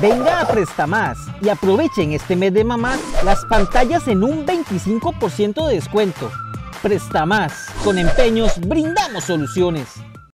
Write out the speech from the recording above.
Venga a Prestamás y aprovechen este mes de mamás las pantallas en un 25% de descuento. Prestamás, con empeños brindamos soluciones.